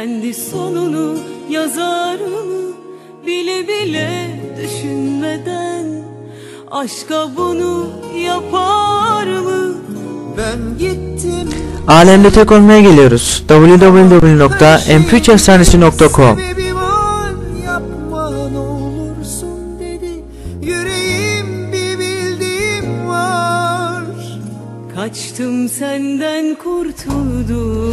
Kendi sonunu yazar mı bile bile düşünmeden Aşka bunu yapar mı? Ben gittim. Alemde tek olmaya geliyoruz. www.mp3efsanesi.com Kaçtım senden kurtuldum.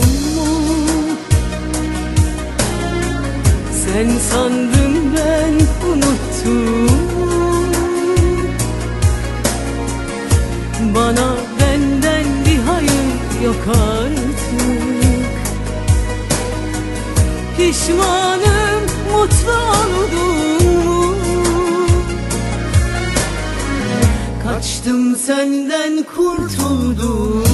Sen sandın ben unuttum. Bana benden bir hayır yok artık. Pişmanım mutlu oldum? Kaçtım senden kurtuldum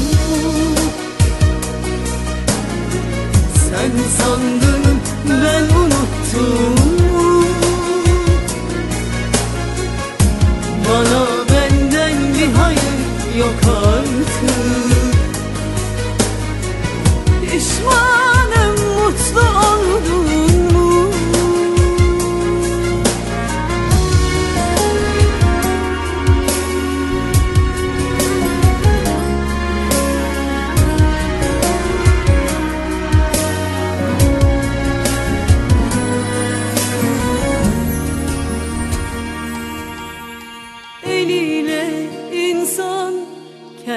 artık Pişmanım mutlu oldum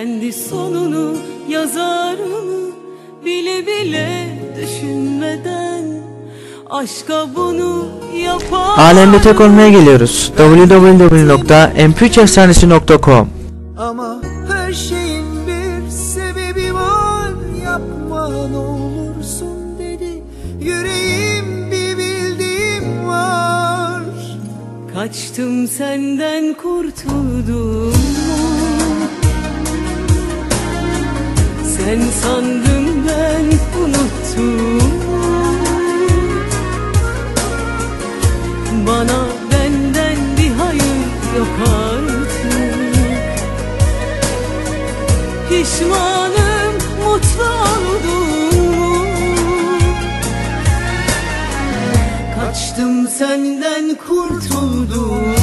kendi sonunu yazar mı? Bile bile düşünmeden aşka bunu yapar Alemde tek olmaya geliyoruz. www.mp3efsanesi.com Ama her şeyin bir sebebi var. Yapma ne olursun dedi. Yüreğim bir bildiğim var. Kaçtım senden kurtuldum sen sandın ben unuttum. Bana benden bir hayır yok artık. Pişmanım mutlu oldum. Kaçtım senden kurtuldum.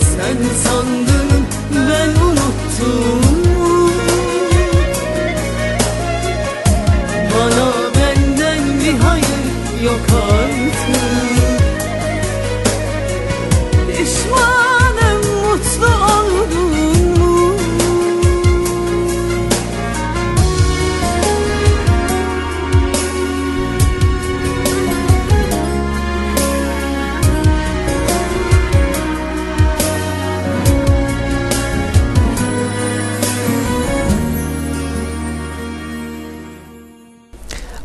Sen sandın yok artık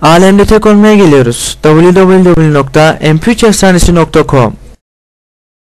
Alemde tek olmaya geliyoruz. www.mp3efsanesi.com